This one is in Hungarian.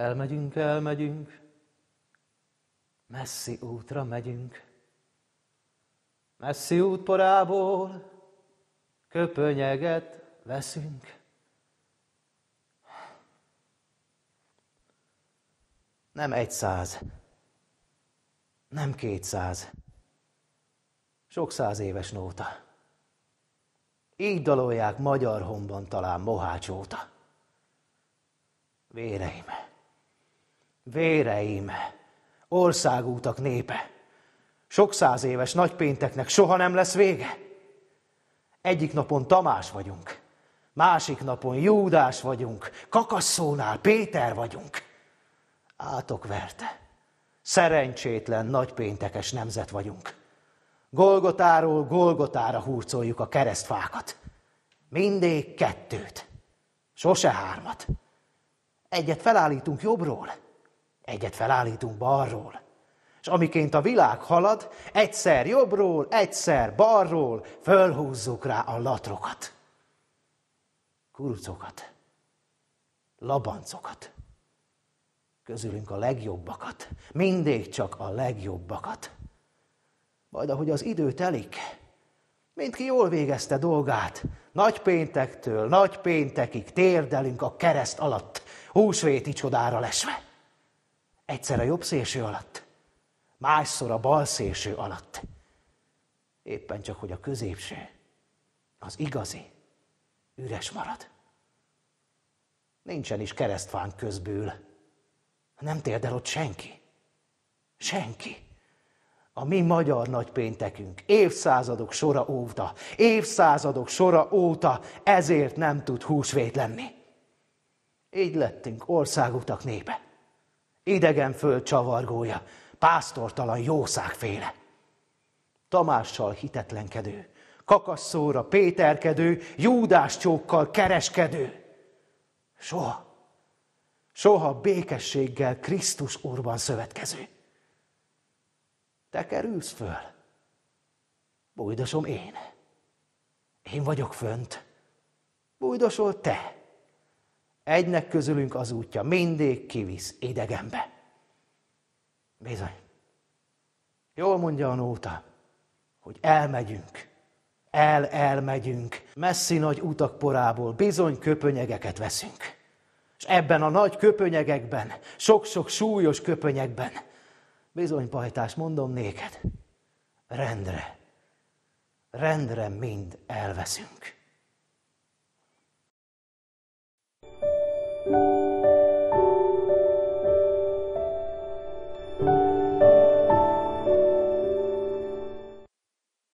Elmegyünk, elmegyünk, messzi útra megyünk. Messzi útporából köpönyeget veszünk. Nem egy száz, nem kétszáz, sok száz éves nóta. Így dalolják magyar honban talán Mohács óta. Véreim, véreim, országútak népe, sok száz éves nagypénteknek soha nem lesz vége. Egyik napon Tamás vagyunk, másik napon Júdás vagyunk, Kakasszónál Péter vagyunk. Átok verte, szerencsétlen nagypéntekes nemzet vagyunk. Golgotáról Golgotára hurcoljuk a keresztfákat. Mindig kettőt, sose hármat. Egyet felállítunk jobbról, egyet felállítunk balról. És amiként a világ halad, egyszer jobbról, egyszer balról fölhúzzuk rá a latrokat. Kurucokat, labancokat, közülünk a legjobbakat, mindig csak a legjobbakat. Majd ahogy az idő telik, mindki jól végezte dolgát, nagy péntektől, nagy péntekig térdelünk a kereszt alatt, húsvéti csodára lesve. Egyszer a jobb szélső alatt, másszor a bal szélső alatt. Éppen csak, hogy a középső, az igazi, üres marad. Nincsen is keresztfán közből. Nem térdel ott senki. Senki. A mi magyar nagypéntekünk évszázadok sora óta, évszázadok sora óta ezért nem tud húsvét lenni. Így lettünk országutak népe. Idegen föld csavargója, pásztortalan jószágféle. Tamással hitetlenkedő, kakasszóra péterkedő, Júdás csókkal kereskedő. Soha, soha békességgel Krisztus Úrban szövetkező. Te kerülsz föl. Bújdosom én. Én vagyok fönt. Bújdosol te. Egynek közülünk az útja mindig kivisz idegenbe. Bizony. Jól mondja a nóta, hogy elmegyünk, el-elmegyünk, messzi nagy utak porából bizony köpönyegeket veszünk. És ebben a nagy köpönyegekben, sok-sok súlyos köpönyegben, bizony pajtás, mondom néked, rendre, rendre mind elveszünk.